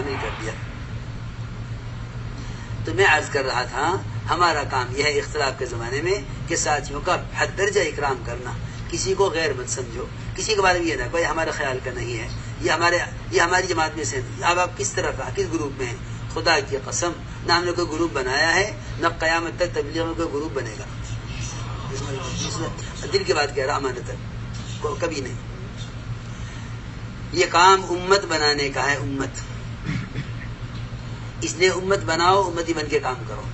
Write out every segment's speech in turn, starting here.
शामिल कर दिया तो मैं अर्ज़ कर रहा था, हमारा काम यह है इख्तलाफ के जमाने में कि साथियों का हद दर्जा इकराम करना। किसी को गैर मत समझो। किसी के बारे में ये ना कोई, हमारे ख्याल का नहीं है। ये हमारे, ये हमारी जमात में से अब आप किस तरह का, किस ग्रुप में है? खुदा की कसम, न हमने कोई ग्रुप बनाया है, न कयामत तक तबलीग में कोई ग्रुप बनेगा। दिल की बात कह रहा, अमानत कभी नहीं। ये काम उम्मत बनाने का है, उम्मत। इसलिए उम्मत बनाओ, उम्मती बन के काम करो।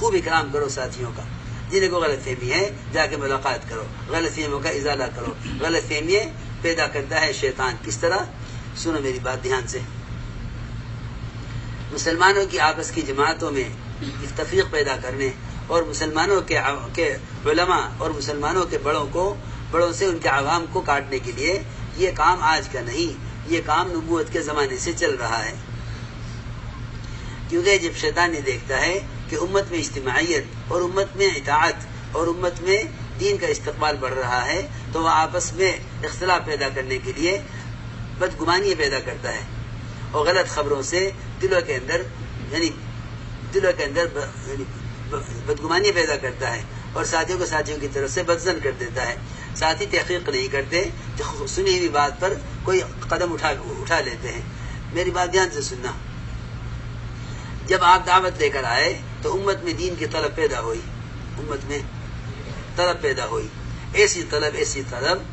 खूब इकराम करो साथियों का। जिन्हें को गलत फहमी है, जाके मुलाकात करो। गलत फहमियों का इजाला करो। गलत फहमी पैदा करता है शैतान। किस तरह? सुनो मेरी बात ध्यान से। मुसलमानों की आपस की जमातों में इतफीक पैदा करने और मुसलमानों के के उलमा और मुसलमानों के बड़ों को, बड़ों से उनके आवाम को काटने के लिए ये काम आज का नहीं। ये काम नबूत के जमाने से चल रहा है। क्योंकि जब शैतान ने देखता है कि उम्मत में इज्तमाहीत और उम्मत में इताअत और उम्मत में दीन का इस्तकबाल बढ़ रहा है तो वह आपस में इख्तलाफ पैदा करने के लिए बदगुमानी पैदा करता है। और गलत खबरों से दिलों के अंदर, यानी दिलों के अंदर बदगुमानी पैदा करता है और साथियों को साथियों की तरफ़ से बदजन कर देता है। साथी तहकीक नहीं करते सुनी हुई बात पर कोई कदम उठा उठा लेते हैं। मेरी बात ध्यान से सुनना। जब आप दावत लेकर आए तो उम्मत में दीन की तलब पैदा हुई। उम्मत में तलब पैदा हुई। ऐसी तलब ऐसी तलब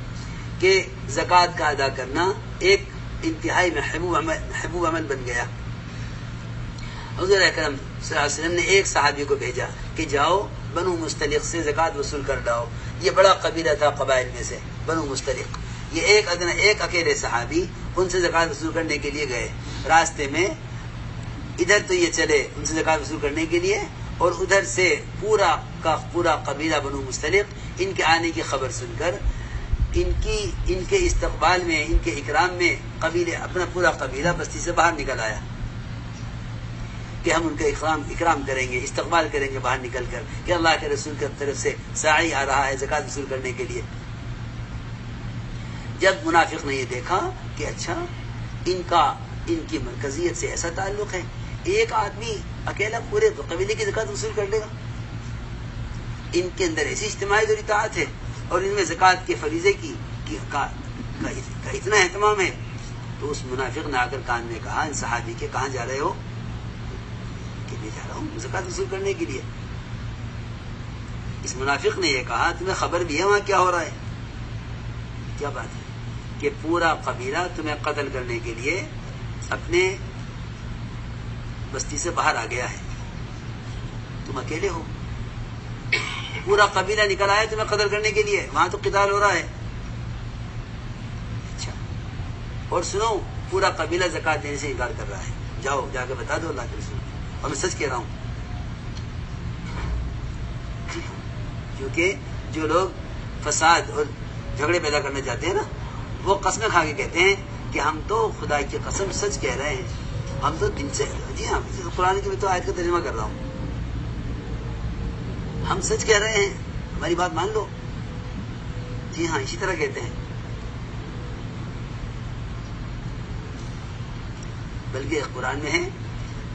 के जक़ात का अदा करना एक इंतहाई महबूब अमल बन गया। हजूर अक्रम ने एक साहबी को भेजा कि जाओ, बनु मुस्तलिक से जक़ात वसूल कर लाओ। ये बड़ा कबीला था कबाइल में से, बनु मुस्तलिक। ये एक अदना, एक अकेले सहाबी उनसे जक़ात वसूल करने के लिए गए। रास्ते में इधर तो ये चले उनसे जक़ात वसूल करने के लिए, और उधर से पूरा का पूरा कबीला बनु मुस्तलिक, इनके आने की खबर सुनकर, इनकी, इनके इस्तकबाल में, इनके इकराम में कबीले, अपना पूरा कबीला बस्ती से बाहर निकल आया। कि हम उनका इकराम इकराम करेंगे, इस्तकबाल करेंगे बाहर निकल कर कि अल्लाह के रसूल की तरफ़ से साई आ रहा है जक़ात वसूल करने के लिए। जब मुनाफिक ने ये देखा कि अच्छा इनका, इनकी मरकजियत से ऐसा ताल्लुक है एक आदमी अकेला पूरे कबीले की जक़ात वसूल कर लेगा। इनके अंदर ऐसी इज्तमाही और इतात है और इनमें जक़ात के फरीजे की, की का, का, इतना अहतमाम है तो उस मुनाफिक ने आकर कान में कहा इन सहाबी के कहा जा रहे हो? कि मैं जा रहा हूँ जक़ात वसूल करने के लिए। इस मुनाफिक ने यह कहा तुम्हें खबर भी है वहाँ क्या हो रहा है? क्या बात है? कि पूरा कबीला तुम्हें कत्ल करने के लिए अपने बस्ती से बाहर आ गया है। तुम अकेले हो। पूरा कबीला निकल आया तुम्हें कदर करने के लिए। वहाँ तो किताल हो रहा है। अच्छा। और सुनो, पूरा कबीला जक़ात देने से इनकार कर रहा है। जाओ, जाके बता दो अल्लाह के रसूल। और मैं सच कह रहा हूँ। क्योंकि जो लोग फसाद और झगड़े पैदा करना चाहते हैं ना, वो कस्में खा के कहते हैं कि हम तो खुदा की कसम सच कह रहे हैं। हम तो दिन से जी हाँ कुरान की तो आयत का तर्जमा कर रहा हूँ। हम सच कह रहे हैं, हमारी बात मान लो। जी हाँ इसी तरह कहते हैं। बल्कि कुरान में है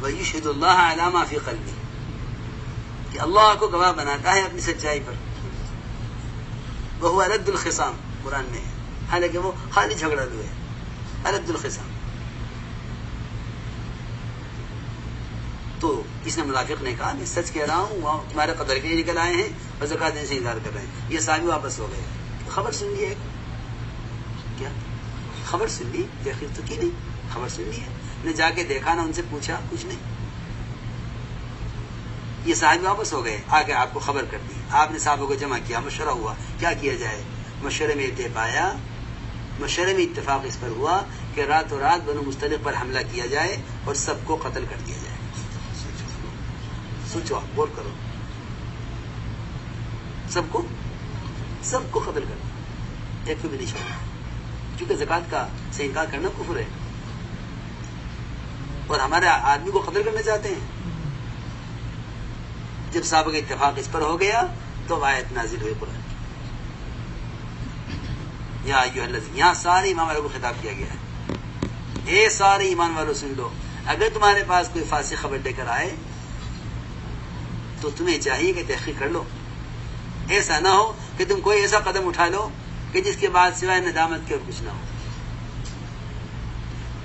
वयुशुल्लाह अलामा फ़ी कल्बी कि अल्लाह को गवाह बनाता है अपनी सच्चाई पर। वह अलद्दुल खिसाम, कुरान में है। हालाँकि वो खाली झगड़ा हुए अलद्दुल खिसाम। तो इसने मुनाफिक ने कहा। मैं सच कह रहा हूँ तुम्हारे कदर के निकल आए हैं और जक़ात देने से इंतज़ार कर रहे हैं। ये सामी वापस हो गए खबर सुन ली है? क्या? खबर सुन ली? तहकीर तो की नहीं? खबर सुन ली है? ने जाके देखा ना, उनसे पूछा, कुछ नहीं। ये साहब वापस हो गए। आगे आपको खबर कर दी। आपने साहबों को जमा किया, मशवरा हुआ। क्या किया जाए? मशवरे में इतने पाया मशवरे में इतफाक इस पर हुआ कि रातों रात बनो मुस्तलिक पर हमला किया जाए और सबको कत्ल कर दिया जाए। सोचो, आप गौर करो। सबको सबको कत्ल कर एक भी नहीं छोड़ा क्योंकि जक़ात का से इनकार करना कुफर है। और हमारे आदमी को कत्ल करना चाहते हैं। जब साहब का इतफाक इस पर हो गया तो आयत नाजिल हुई कुरान यहाँ यहाँ सारे ईमान वालों को खिताब किया गया है। ए सारे ईमान वालों सुन लो अगर तुम्हारे पास कोई फांसी खबर लेकर आए तो तुम्हें चाहिए कि तहकीक कर लो। ऐसा ना हो कि तुम कोई ऐसा कदम उठा लो कि जिसके बाद सिवाय नदामत के और कुछ ना हो।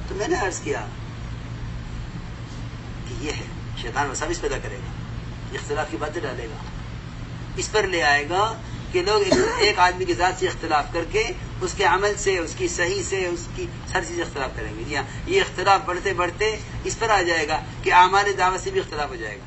तो मैंने अर्ज़ किया कि ये है, शैतान वसाविस पैदा करेगा, इख्तलाफ की बातें डालेगा। इस पर ले आएगा कि लोग एक आदमी के साथ से इख्तलाफ करके उसके अमल से, उसकी सही से, उसकी हर चीज़ इख्तलाफ करेंगे। जी हाँ ये इख्तलाफ बढ़ते बढ़ते इस पर आ जाएगा कि आमाल दावत से भी इख्तलाफ हो जाएगा।